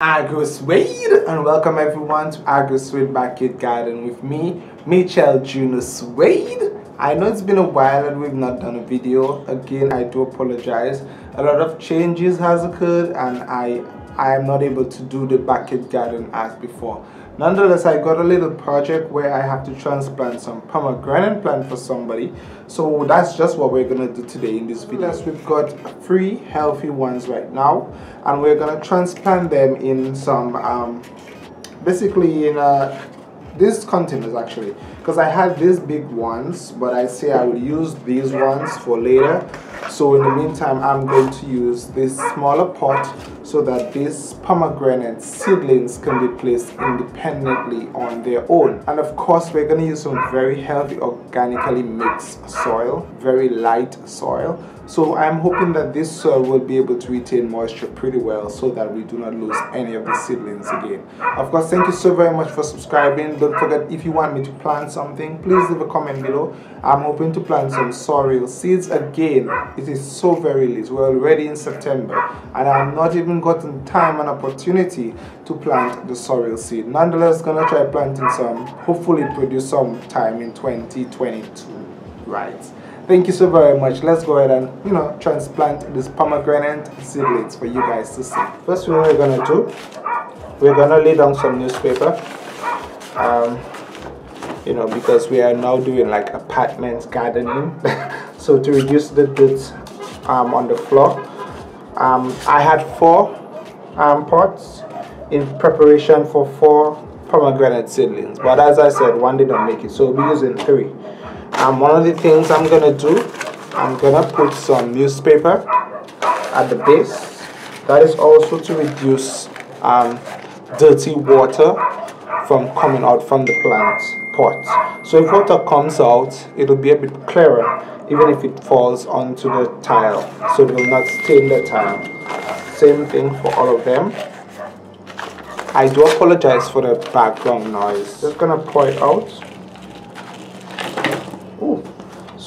AgroSuede and welcome everyone to AgroSuede Backyard Garden with me, Mitchel Juno Suede. I know it's been a while and we've not done a video. Again, I do apologize. A lot of changes has occurred and I I am not able to do the backyard garden as before. Nonetheless, I got a little project where I have to transplant some pomegranate plant for somebody. So that's just what we're gonna do today in this video. Yes, we've got three healthy ones right now, and we're gonna transplant them in some, um, basically in a these containers actually because I had these big ones but I say I will use these ones for later so in the meantime I'm going to use this smaller pot so that these pomegranate seedlings can be placed independently on their own. And of course we're going to use some very healthy organically mixed soil very light soil so I'm hoping that this soil will be able to retain moisture pretty well so that we do not lose any of the seedlings again. Of course, thank you so very much for subscribing. Don't forget, if you want me to plant something, please leave a comment below. I'm hoping to plant some sorrel seeds again. It is so very late. We're already in September and I've not even gotten time and opportunity to plant the sorrel seed. Nonetheless, gonna try planting some, hopefully produce some time in 2022. Right. Thank you so very much. Let's go ahead and, you know, transplant this pomegranate seedlings for you guys to see. First thing we're going to do, we're going to lay down some newspaper. Um, you know, because we are now doing like apartment gardening. so to reduce the dirt um, on the floor, um, I had four um, pots in preparation for four pomegranate seedlings. But as I said, one didn't make it. So we'll be using three. And one of the things I'm gonna do, I'm gonna put some newspaper at the base. That is also to reduce um, dirty water from coming out from the plant pot. So if water comes out, it'll be a bit clearer even if it falls onto the tile. So it will not stain the tile. Same thing for all of them. I do apologize for the background noise. Just gonna pour it out.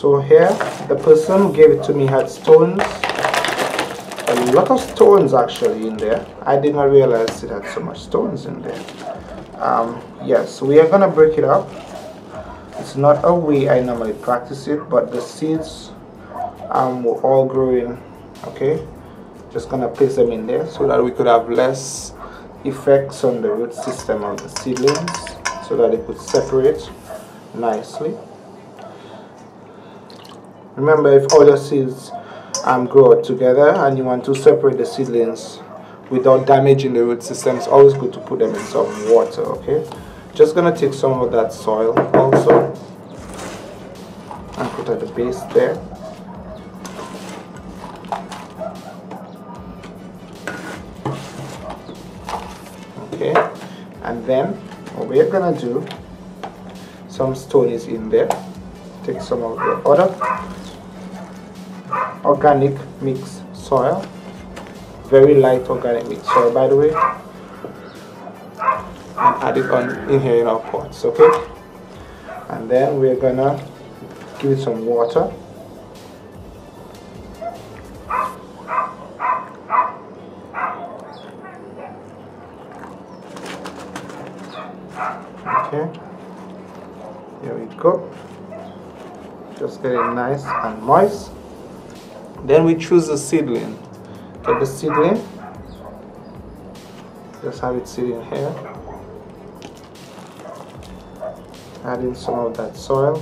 So here, the person gave it to me had stones, a lot of stones actually in there. I did not realize it had so much stones in there. Um, yes, we are gonna break it up. It's not a way I normally practice it, but the seeds um, were all growing, okay? Just gonna place them in there so that we could have less effects on the root system of the seedlings so that it could separate nicely. Remember, if all your seeds um, grow together and you want to separate the seedlings without damaging the root system, it's always good to put them in some water, okay? Just gonna take some of that soil also and put at the base there. Okay, and then what we're gonna do, some stone is in there. Take some of the other organic mix soil. Very light organic mix soil by the way. And add it on in here in our pots okay? And then we're gonna give it some water. Okay. Here we go. Just get it nice and moist then we choose the seedling. Get the seedling. Just have it sitting here. Add in some of that soil.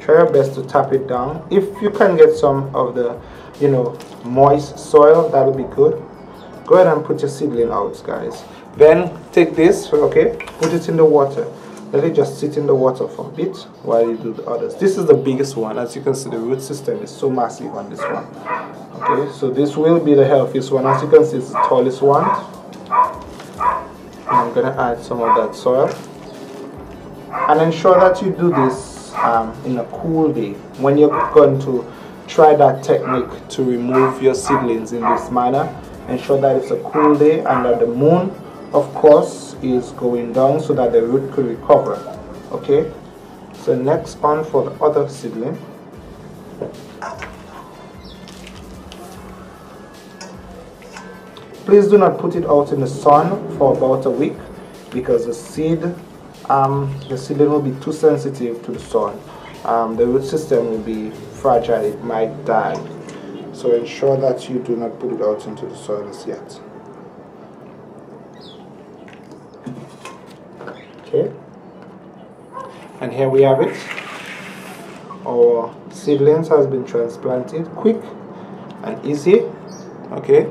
Try your best to tap it down. If you can get some of the you know moist soil that'll be good. Go ahead and put your seedling out guys. Then take this okay put it in the water let it just sit in the water for a bit while you do the others. This is the biggest one. As you can see the root system is so massive on this one. Okay so this will be the healthiest one. As you can see it's the tallest one. And I'm gonna add some of that soil. And ensure that you do this um, in a cool day when you're going to try that technique to remove your seedlings in this manner ensure that it's a cool day and that the moon of course is going down so that the root could recover okay? So next on for the other seedling please do not put it out in the sun for about a week because the seed um, the seedling will be too sensitive to the sun. Um, the root system will be fragile it might die. So ensure that you do not put it out into the soil as yet okay and here we have it. Our seedlings has been transplanted quick and easy okay?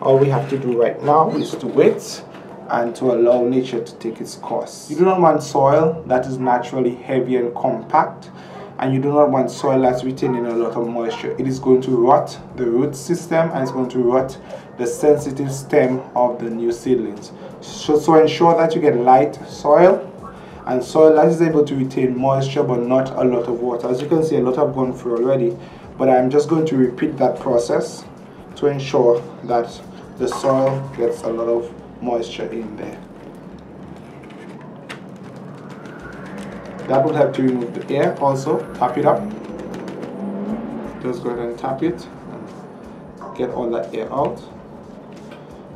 All we have to do right now is to wait and to allow nature to take its course. You do not want soil that is naturally heavy and compact and you do not want soil that's retaining a lot of moisture. It is going to rot the root system and it's going to rot the sensitive stem of the new seedlings. So, so ensure that you get light soil and soil that is able to retain moisture but not a lot of water. As you can see a lot have gone through already but I'm just going to repeat that process to ensure that the soil gets a lot of moisture in there. That would help to remove the air also. Tap it up. Just go ahead and tap it and get all that air out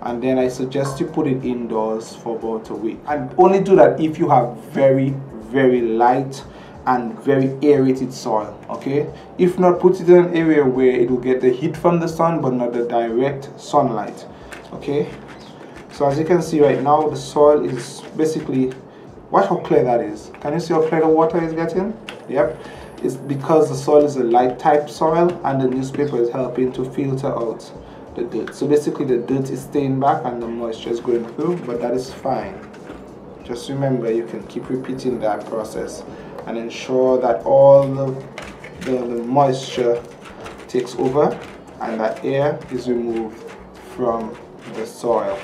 and then I suggest you put it indoors for about a week. And only do that if you have very very light and very aerated soil okay? If not put it in an area where it will get the heat from the sun but not the direct sunlight okay? So as you can see right now the soil is basically watch how clear that is. Can you see how clear the water is getting? Yep. It's because the soil is a light type soil and the newspaper is helping to filter out the dirt. So basically the dirt is staying back and the moisture is going through, but that is fine. Just remember you can keep repeating that process and ensure that all the, the, the moisture takes over and that air is removed from the soil.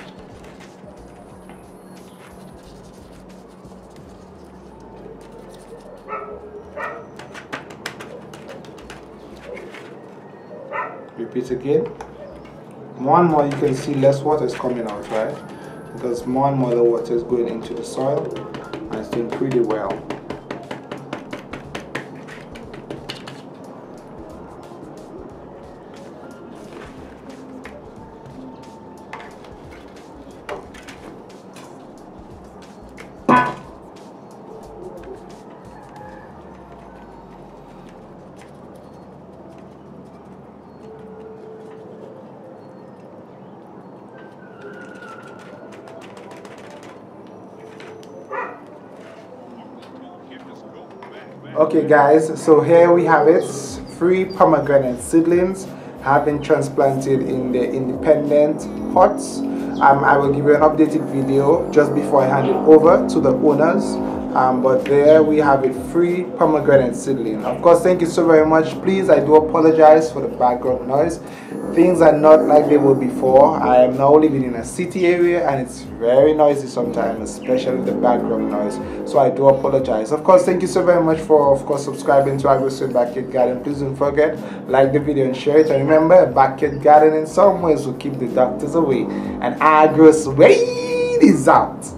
Repeat again more and more you can see less water is coming out right? Because more and more the water is going into the soil and it's doing pretty well Okay guys, so here we have it. Three pomegranate seedlings have been transplanted in the independent pots. Um, I will give you an updated video just before I hand it over to the owners um, but there we have it free pomegranate seedling. Of course thank you so very much. Please I do apologize for the background noise. Things are not like they were before. I am now living in a city area and it's very noisy sometimes especially the background noise. So I do apologize. Of course thank you so very much for of course subscribing to AgroSuede Backyard Garden. Please don't forget like the video and share it. And remember backyard garden in some ways will keep the doctors away. And AgroSuede is out